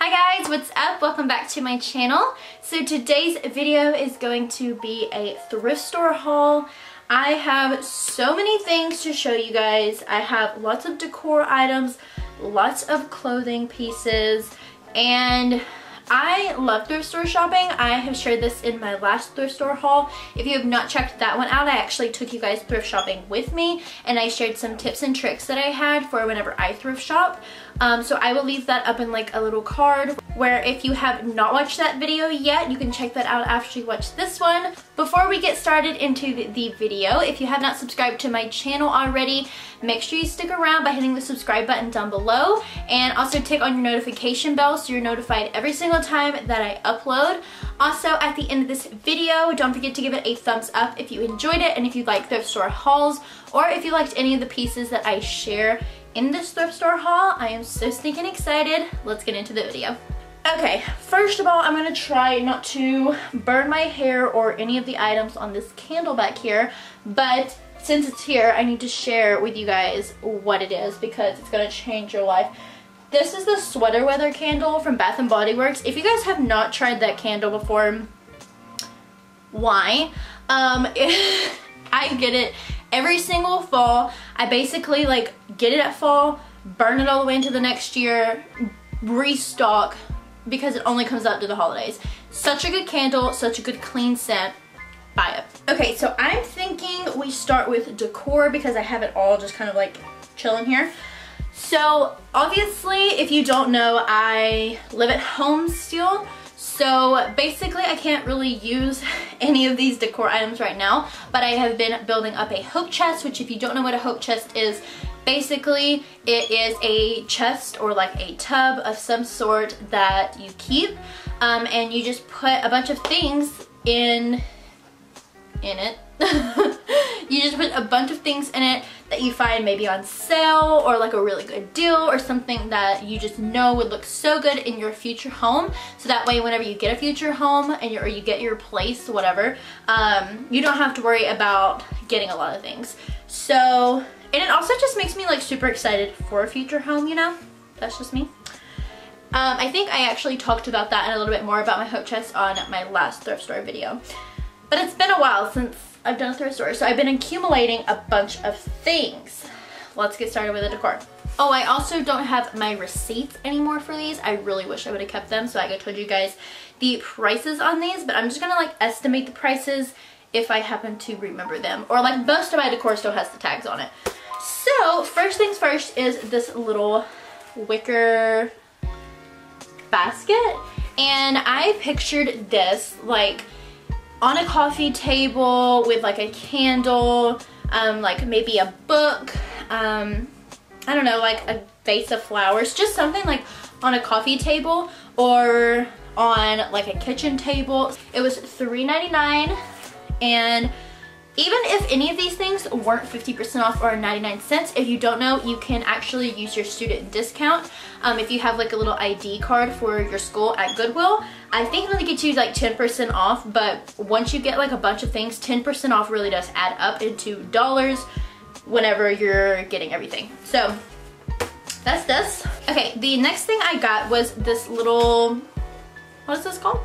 Hi guys, what's up? Welcome back to my channel. So today's video is going to be a thrift store haul. I have so many things to show you guys. I have lots of decor items, lots of clothing pieces, and I love thrift store shopping. I have shared this in my last thrift store haul. If you have not checked that one out, I actually took you guys thrift shopping with me and I shared some tips and tricks that I had for whenever I thrift shop. Um, so I will leave that up in like a little card where if you have not watched that video yet, you can check that out after you watch this one. Before we get started into the video, if you have not subscribed to my channel already, make sure you stick around by hitting the subscribe button down below and also tick on your notification bell so you're notified every single time that I upload. Also, at the end of this video, don't forget to give it a thumbs up if you enjoyed it and if you like thrift store hauls or if you liked any of the pieces that I share in this thrift store haul. I am so stinking excited. Let's get into the video. Okay, first of all, I'm gonna try not to burn my hair or any of the items on this candle back here, but since it's here, I need to share with you guys what it is because it's gonna change your life. This is the Sweater Weather candle from Bath & Body Works. If you guys have not tried that candle before, why? Um, I get it every single fall. I basically like get it at fall, burn it all the way into the next year, restock because it only comes out to the holidays. Such a good candle, such a good clean scent. Buy it. Okay, so I'm thinking we start with decor because I have it all just kind of like chilling here. So obviously, if you don't know, I live at home still. So basically I can't really use any of these decor items right now, but I have been building up a hope chest, which if you don't know what a hope chest is, basically it is a chest or like a tub of some sort that you keep um, and you just put a bunch of things in in it. you just put a bunch of things in it that you find maybe on sale or like a really good deal or something that you just know would look so good in your future home. So that way whenever you get a future home and you or you get your place, whatever, um, you don't have to worry about getting a lot of things. So, and it also just makes me like super excited for a future home, you know? That's just me. Um, I think I actually talked about that and a little bit more about my hope chest on my last thrift store video. But it's been a while since I've done a thrift store, so I've been accumulating a bunch of things. Let's get started with the decor. Oh, I also don't have my receipts anymore for these. I really wish I would have kept them so I could told you guys the prices on these, but I'm just gonna like estimate the prices if I happen to remember them. Or like most of my decor still has the tags on it. So first things first is this little wicker basket. And I pictured this like on a coffee table with like a candle, um, like maybe a book, um, I don't know, like a vase of flowers, just something like on a coffee table or on like a kitchen table. It was $3.99 and even if any of these things weren't 50% off or 99 cents, if you don't know, you can actually use your student discount. Um, if you have like a little ID card for your school at Goodwill, I think it get you like 10% off, but once you get like a bunch of things, 10% off really does add up into dollars whenever you're getting everything. So that's this. Okay, the next thing I got was this little, what is this called?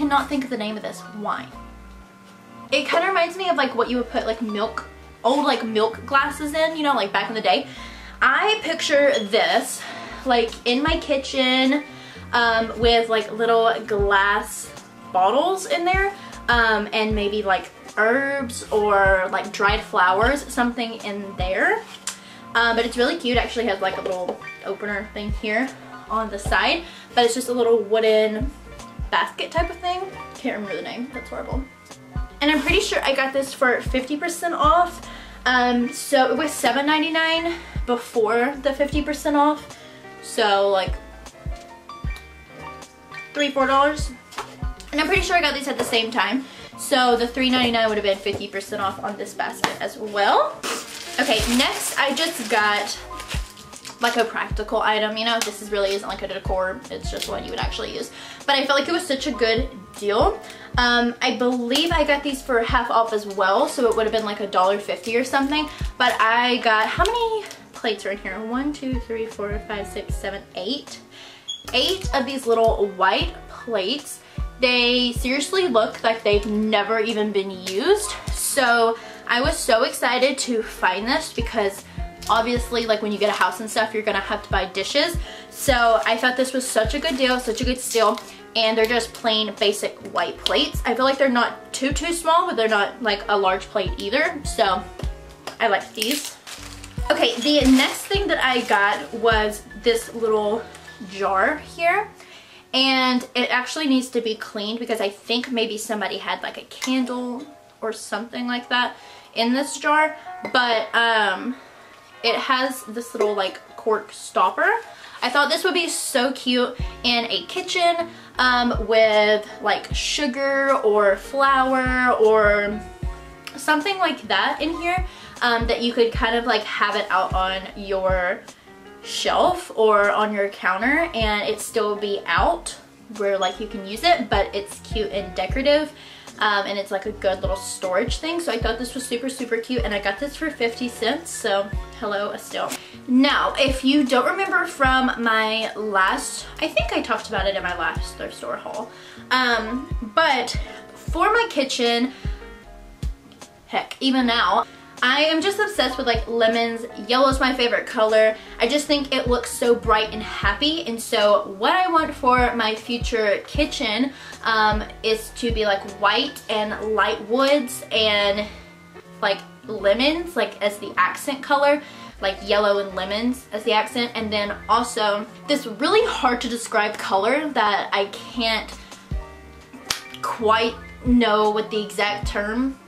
Cannot think of the name of this wine. It kind of reminds me of like what you would put like milk, old like milk glasses in, you know, like back in the day. I picture this like in my kitchen um, with like little glass bottles in there um, and maybe like herbs or like dried flowers, something in there. Um, but it's really cute. It actually has like a little opener thing here on the side. But it's just a little wooden basket type of thing. Can't remember the name, that's horrible. And I'm pretty sure I got this for 50% off. Um, so it was $7.99 before the 50% off. So like three, four dollars. And I'm pretty sure I got these at the same time. So the $3.99 would have been 50% off on this basket as well. Okay, next I just got like a practical item, you know, this is really isn't like a decor, it's just one you would actually use. But I felt like it was such a good deal. Um, I believe I got these for half off as well, so it would have been like a dollar fifty or something. But I got, how many plates are in here? One, two, three, four, five, six, seven, eight. Eight of these little white plates. They seriously look like they've never even been used. So I was so excited to find this because obviously like when you get a house and stuff you're gonna have to buy dishes. So I thought this was such a good deal such a good steal. And they're just plain basic white plates. I feel like they're not too too small but they're not like a large plate either. So I like these. Okay the next thing that I got was this little jar here. And it actually needs to be cleaned because I think maybe somebody had like a candle or something like that in this jar. But um it has this little like cork stopper. I thought this would be so cute in a kitchen um, with like sugar or flour or something like that in here um, that you could kind of like have it out on your shelf or on your counter and it still be out where like you can use it but it's cute and decorative um, and it's like a good little storage thing. So I thought this was super, super cute and I got this for 50 cents. So hello Estelle. Now, if you don't remember from my last, I think I talked about it in my last thrift store haul. Um, but for my kitchen, heck, even now, I am just obsessed with like lemons. Yellow is my favorite color. I just think it looks so bright and happy. And so what I want for my future kitchen um, is to be like white and light woods and like lemons like as the accent color like yellow and lemons as the accent and then also this really hard to describe color that I can't quite know what the exact term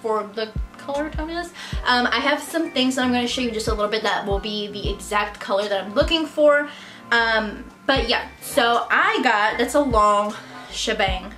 for the color tone is. Um, I have some things that I'm going to show you just a little bit that will be the exact color that I'm looking for. Um, but yeah, so I got, that's a long shebang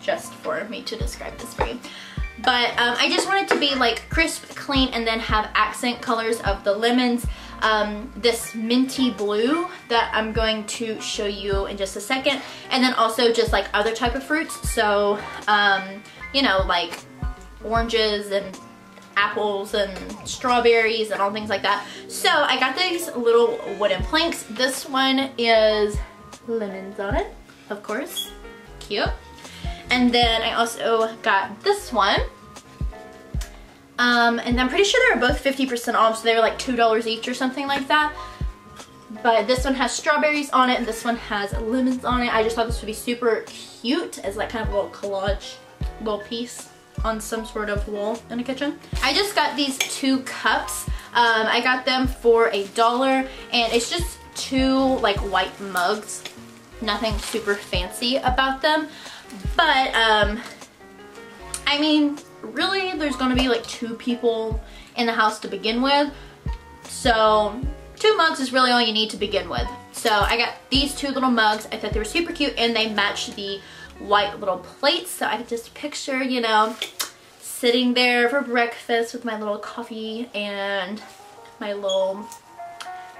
just for me to describe this for you. But um, I just want it to be like crisp, clean, and then have accent colors of the lemons. Um, this minty blue that I'm going to show you in just a second. And then also just like other type of fruits. So, um, you know, like oranges and apples and strawberries and all things like that. So I got these little wooden planks. This one is lemons on it, of course. Cute. And then I also got this one. Um, and I'm pretty sure they were both 50% off, so they were like $2 each or something like that. But this one has strawberries on it, and this one has lemons on it. I just thought this would be super cute as like kind of a little collage little piece on some sort of wall in a kitchen. I just got these two cups. Um, I got them for a dollar and it's just two like white mugs. Nothing super fancy about them. But, um, I mean, really there's gonna be like two people in the house to begin with. So two mugs is really all you need to begin with. So I got these two little mugs. I thought they were super cute and they match the white little plates. So I could just picture, you know, sitting there for breakfast with my little coffee and my little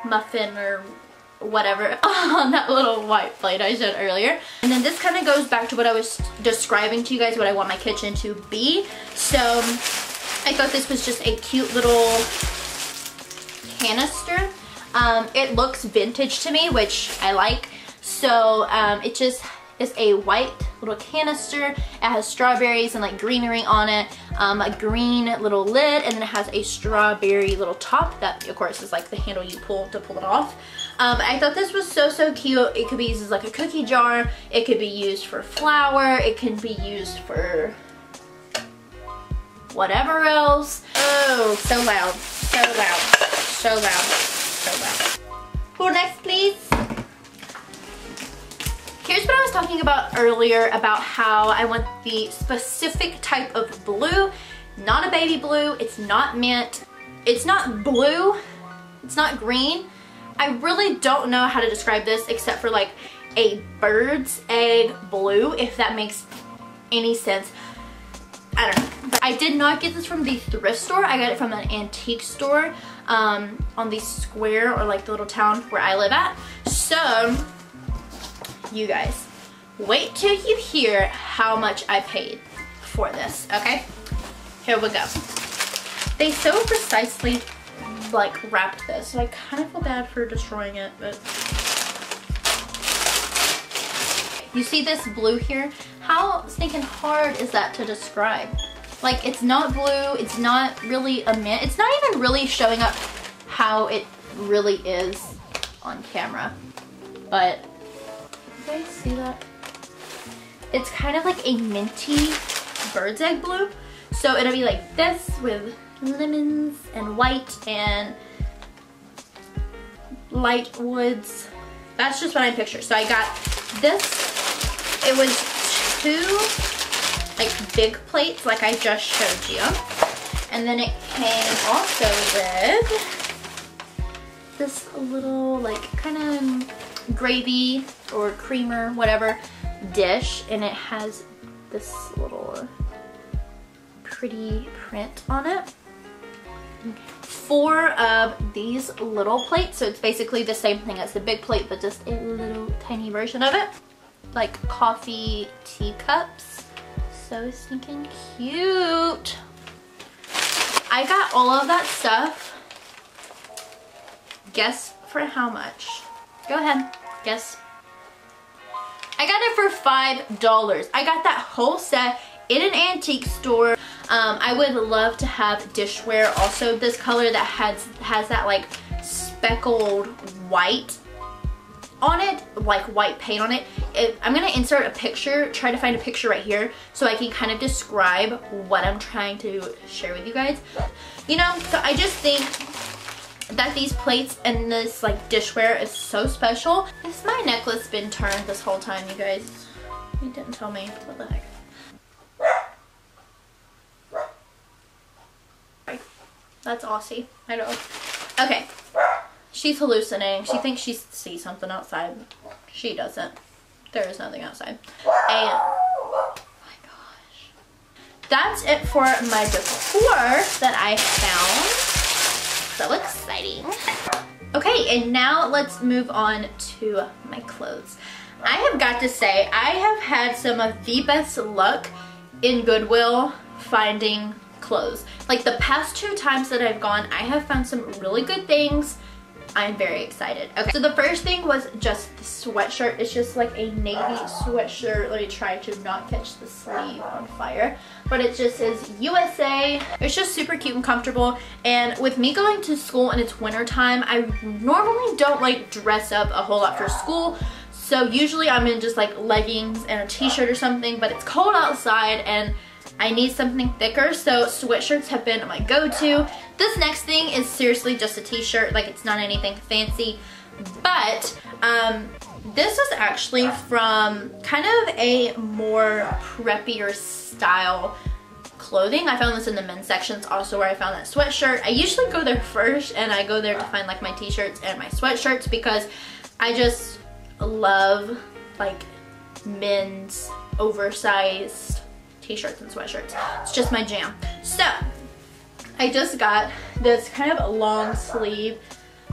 muffin or whatever on that little white plate I showed earlier. And then this kind of goes back to what I was describing to you guys, what I want my kitchen to be. So I thought this was just a cute little canister. Um, it looks vintage to me, which I like. So um, it just is a white little canister. It has strawberries and like greenery on it, um, a green little lid, and then it has a strawberry little top that of course is like the handle you pull to pull it off. Um, I thought this was so, so cute. It could be used as like a cookie jar. It could be used for flour. It can be used for whatever else. Oh, so loud, so loud, so loud, so loud. Who next, please? Here's what I was talking about earlier about how I want the specific type of blue, not a baby blue, it's not mint, it's not blue, it's not green. I really don't know how to describe this except for like a bird's egg blue, if that makes any sense. I don't know. But I did not get this from the thrift store. I got it from an antique store um, on the square or like the little town where I live at. So you guys. Wait till you hear how much I paid for this, okay? Here we go. They so precisely like wrapped this. So I kind of feel bad for destroying it, but. You see this blue here? How stinking hard is that to describe? Like it's not blue, it's not really a mint. It's not even really showing up how it really is on camera. But, guys see that? It's kind of like a minty bird's egg blue. So it'll be like this with lemons and white and light woods. That's just what I picture. So I got this. It was two like big plates like I just showed you. And then it came also with this little like kind of gravy or creamer, whatever, dish. And it has this little pretty print on it. Four of these little plates. So it's basically the same thing as the big plate, but just a little tiny version of it. Like coffee teacups. So stinking cute. I got all of that stuff. Guess for how much? Go ahead, guess. I got it for $5. I got that whole set in an antique store. Um, I would love to have dishware also this color that has, has that like speckled white on it, like white paint on it. it. I'm gonna insert a picture, try to find a picture right here so I can kind of describe what I'm trying to share with you guys. You know, so I just think that these plates and this like dishware is so special. Has my necklace been turned this whole time, you guys? You didn't tell me. What the heck? That's Aussie. I know. Okay. She's hallucinating. She thinks she sees something outside. She doesn't. There is nothing outside. And. That's it for my decor that I found. So exciting. Okay, and now let's move on to my clothes. I have got to say, I have had some of the best luck in Goodwill finding clothes. Like the past two times that I've gone, I have found some really good things. I'm very excited. Okay, so the first thing was just the sweatshirt. It's just like a navy sweatshirt. Let me try to not catch the sleeve on fire. But it just says USA. It's just super cute and comfortable. And with me going to school and it's winter time, I normally don't like dress up a whole lot for school. So usually I'm in just like leggings and a t-shirt or something, but it's cold outside and I need something thicker, so sweatshirts have been my go-to. This next thing is seriously just a t-shirt, like it's not anything fancy, but um, this is actually from kind of a more preppier style clothing. I found this in the men's sections also where I found that sweatshirt. I usually go there first and I go there to find like my t-shirts and my sweatshirts because I just love like men's oversized t-shirts and sweatshirts. It's just my jam. So, I just got this kind of long sleeve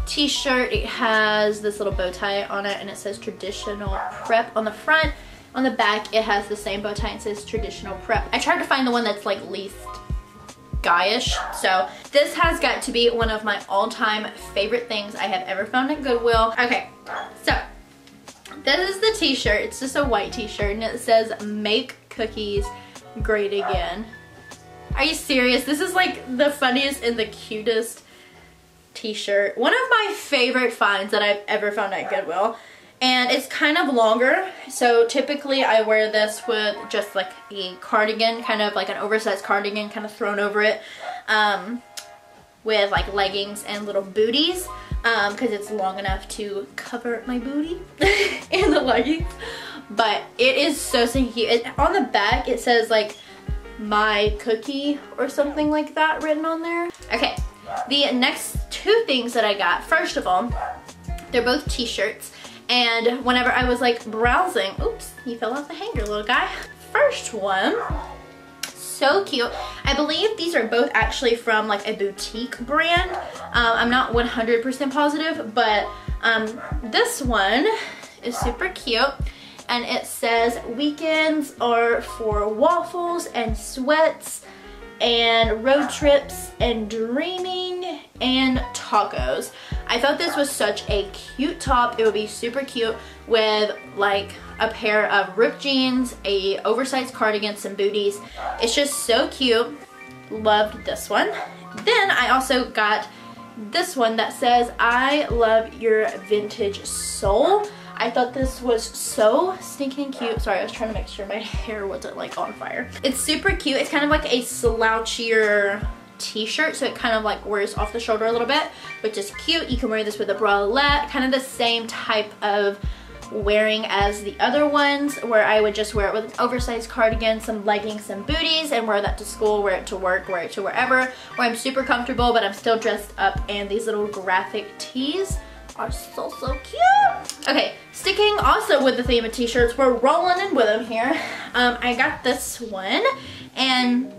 t-shirt. It has this little bow tie on it and it says traditional prep on the front. On the back, it has the same bow tie and says traditional prep. I tried to find the one that's like least guyish. So this has got to be one of my all-time favorite things I have ever found at Goodwill. Okay, so this is the t-shirt. It's just a white t-shirt and it says make cookies great again. Are you serious? This is like the funniest and the cutest t-shirt. One of my favorite finds that I've ever found at Goodwill. And it's kind of longer, so typically I wear this with just like a cardigan, kind of like an oversized cardigan kind of thrown over it. Um, with like leggings and little booties because um, it's long enough to cover my booty and the leggings but it is so stinky. It, on the back, it says like my cookie or something like that written on there. Okay, the next two things that I got, first of all, they're both t-shirts. And whenever I was like browsing, oops, you fell off the hanger, little guy. First one, so cute. I believe these are both actually from like a boutique brand. Um, I'm not 100% positive, but um, this one is super cute and it says weekends are for waffles and sweats and road trips and dreaming and tacos. I thought this was such a cute top. It would be super cute with like a pair of ripped jeans, a oversized cardigan, some booties. It's just so cute. Loved this one. Then I also got this one that says, I love your vintage soul. I thought this was so stinking cute. Sorry, I was trying to make sure my hair wasn't like on fire. It's super cute. It's kind of like a slouchier t-shirt so it kind of like wears off the shoulder a little bit which is cute you can wear this with a bralette kind of the same type of wearing as the other ones where I would just wear it with an oversized cardigan, some leggings, some booties, and wear that to school, wear it to work, wear it to wherever, where I'm super comfortable, but I'm still dressed up, and these little graphic tees are so, so cute. Okay, sticking also with the theme of t-shirts, we're rolling in with them here. Um, I got this one, and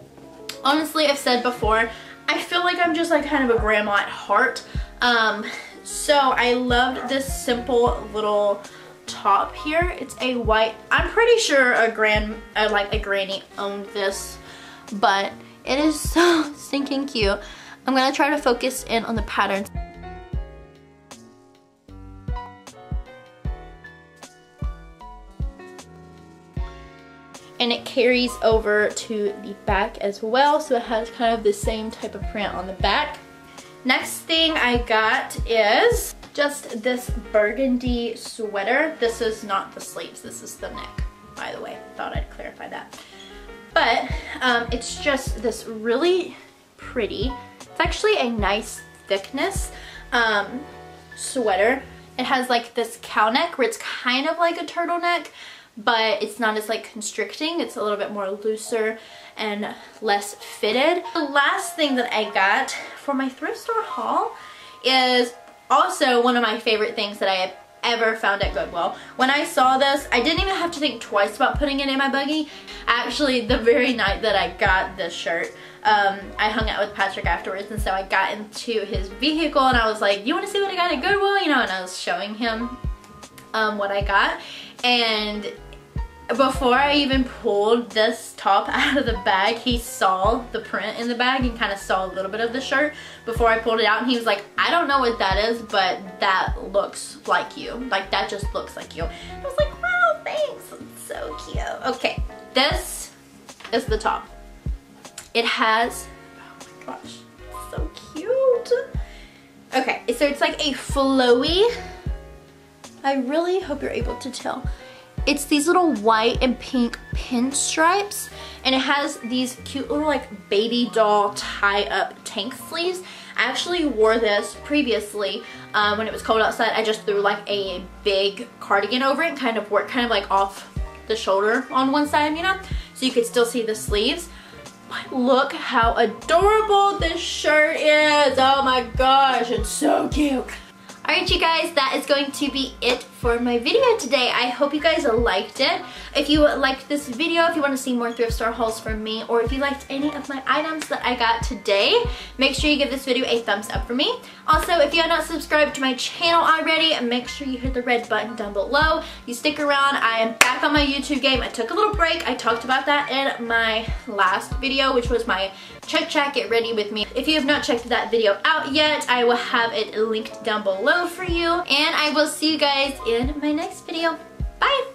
honestly, I've said before, I feel like I'm just like kind of a grandma at heart. Um, so I loved this simple little top here. It's a white, I'm pretty sure a grand, uh, like a granny owned this, but it is so stinking cute. I'm gonna try to focus in on the patterns. And it carries over to the back as well so it has kind of the same type of print on the back. Next thing I got is just this burgundy sweater. This is not the sleeves, this is the neck, by the way. Thought I'd clarify that. But um, it's just this really pretty, it's actually a nice thickness um, sweater. It has like this cow neck where it's kind of like a turtleneck, but it's not as like constricting. It's a little bit more looser and less fitted. The last thing that I got for my thrift store haul is also one of my favorite things that I have ever found at Goodwill. When I saw this, I didn't even have to think twice about putting it in my buggy. Actually, the very night that I got this shirt, um, I hung out with Patrick afterwards and so I got into his vehicle and I was like, you want to see what I got at Goodwill? You know, and I was showing him um, what I got and before I even pulled this top out of the bag, he saw the print in the bag and kind of saw a little bit of the shirt before I pulled it out and he was like, I don't know what that is, but that looks like you. Like that just looks like you. I was like, wow, thanks. It's so cute. Okay, this is the top. It has, oh my gosh, so cute. Okay, so it's like a flowy, I really hope you're able to tell it's these little white and pink pinstripes and it has these cute little like baby doll tie up tank sleeves. I actually wore this previously um, when it was cold outside. I just threw like a big cardigan over it and kind of worked kind of like off the shoulder on one side, you know? So you could still see the sleeves. But look how adorable this shirt is. Oh my gosh, it's so cute. Alright you guys, that is going to be it for my video today. I hope you guys liked it. If you liked this video, if you want to see more thrift store hauls from me, or if you liked any of my items that I got today, make sure you give this video a thumbs up for me. Also, if you are not subscribed to my channel already, make sure you hit the red button down below. You stick around, I am back on my YouTube game. I took a little break. I talked about that in my last video, which was my Chug Chat Get Ready With Me. If you have not checked that video out yet, I will have it linked down below for you. And I will see you guys in my next video. Bye!